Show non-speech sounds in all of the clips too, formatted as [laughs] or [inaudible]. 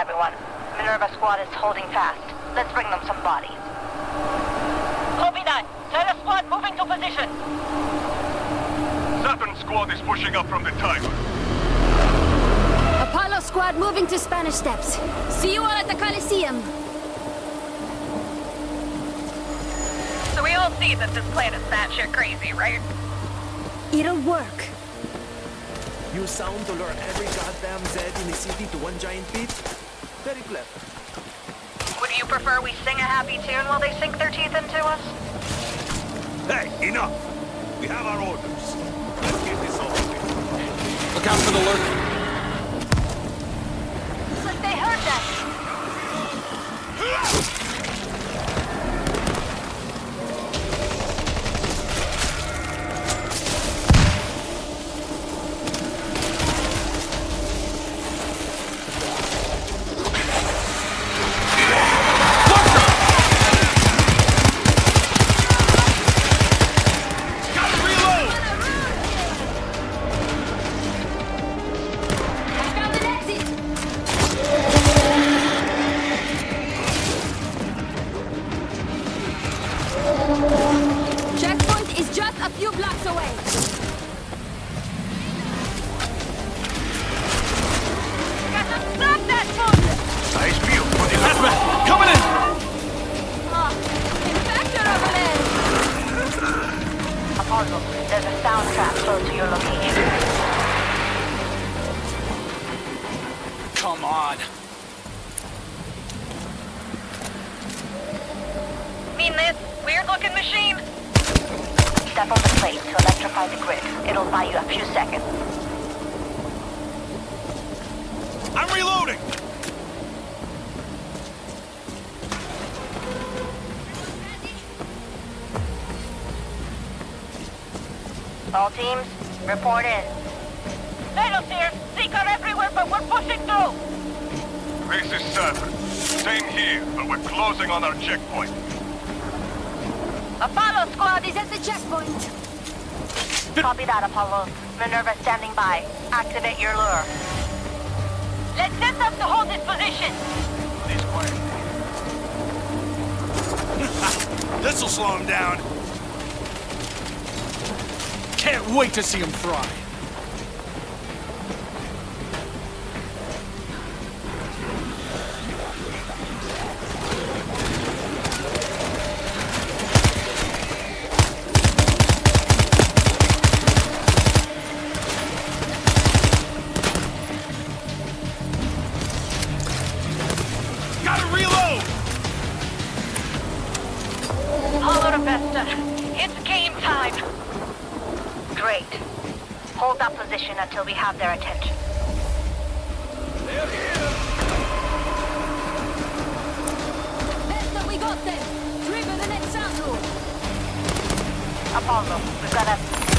it, everyone. Minerva squad is holding fast. Let's bring them some bodies. Copy that. Terra squad moving to position. Saturn squad is pushing up from the Tiber. Apollo squad moving to Spanish Steps. See you all at the Coliseum. So we all see that this plan is batshit crazy, right? It'll work. You sound to lure every goddamn Zed in the city to one giant pit? Very clever. Would you prefer we sing a happy tune while they sink their teeth into us? Hey, enough! We have our orders. Let's get this over with. Look out for the lurk. It's like they heard that. Reloading! All teams, report in. Nails here! Seeker everywhere, but we're pushing through! This is Saturn. Same here, but we're closing on our checkpoint. Apollo squad is at the checkpoint. Copy that, Apollo. Minerva standing by. Activate your lure. Let's set up hold this position! [laughs] This'll slow him down. Can't wait to see him fry. Apollo, we've got a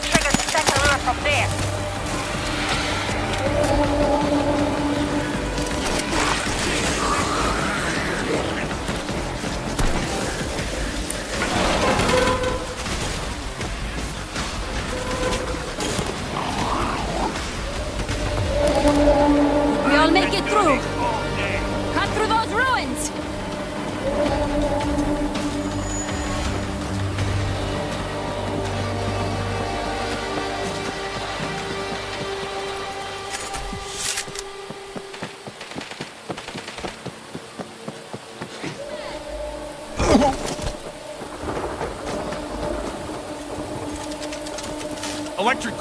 trigger the second from there. We all make it through. Cut through those ruins.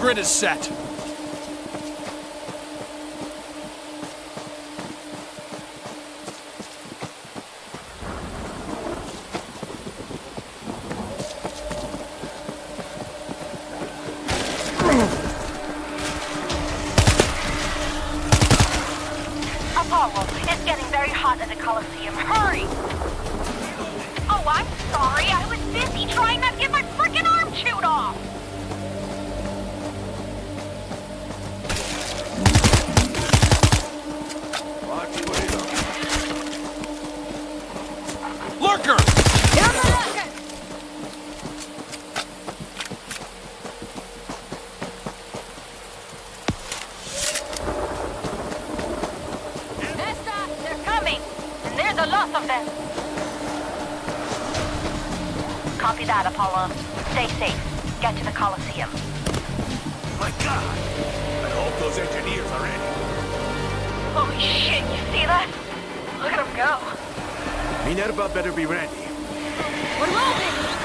Grid is set. God! I hope those engineers are ready. Holy shit, you see that? Look at him go. Minerva better be ready. we're moving.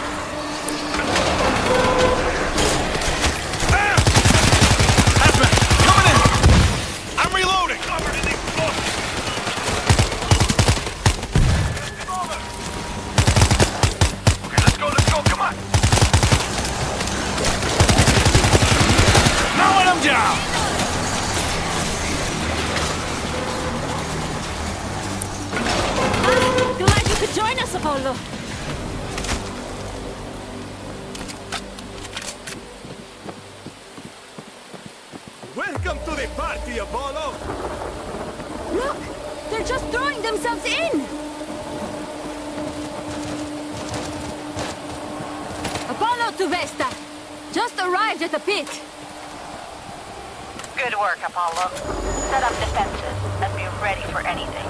To Vesta. Just arrived at the pit. Good work, Apollo. Set up defenses and be ready for anything.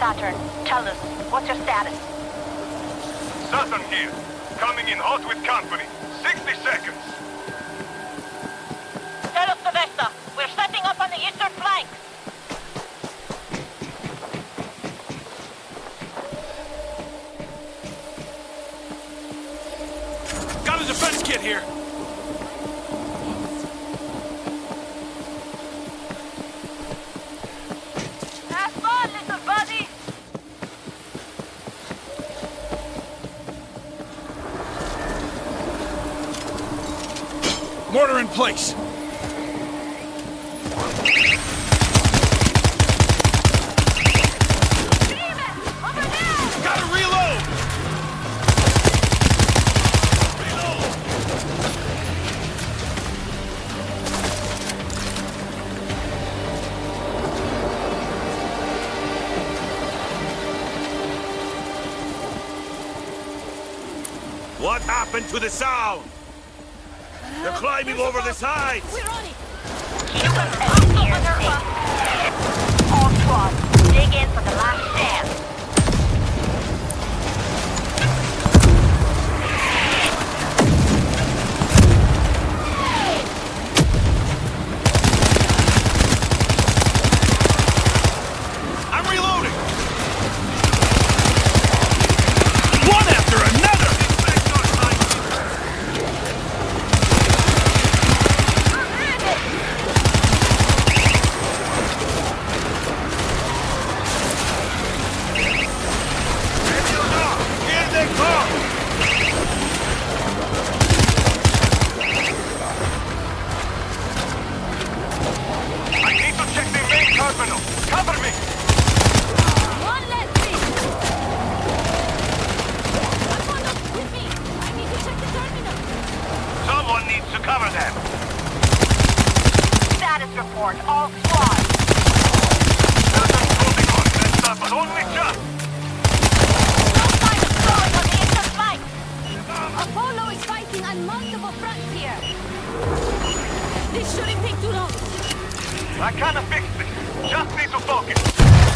Saturn, Tellus, what's your status? Saturn here. Coming in hot with company. 60 seconds. Tellus to Vesta. We're setting up on the eastern flank. A defense kit here. Have fun, little buddy. Mortar in place. Happened to the sound? They're climbing over the sides! We're on it. Engineers think. All squads, report. All squads. Nothing's holding on, Vesta, but only just. No sign of slowing on the. Apollo is fighting on multiple fronts here. This shouldn't take too long. I kinda fixed it. Just need to focus.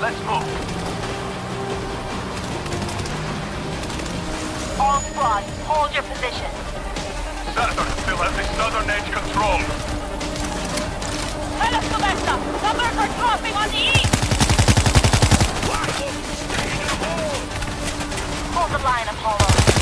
Let's move. All squads, hold your position. Saturn still has the southern edge controlled. Tellus to Vesta. Numbers are dropping on the east. Hold the line, Apollo.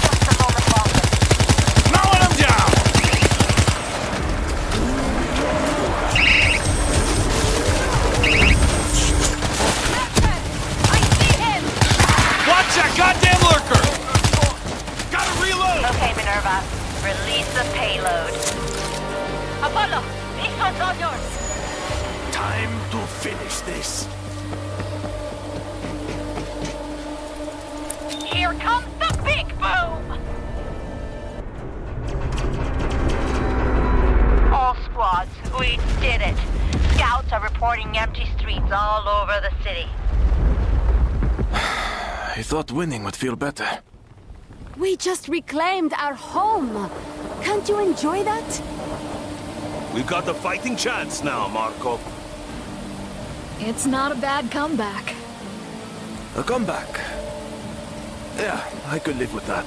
All yours. Time to finish this. Here comes the big boom! All squads, we did it. Scouts are reporting empty streets all over the city. [sighs] I thought winning would feel better. We just reclaimed our home. Can't you enjoy that? We've got the fighting chance now, Marco. It's not a bad comeback. A comeback. Yeah, I could live with that.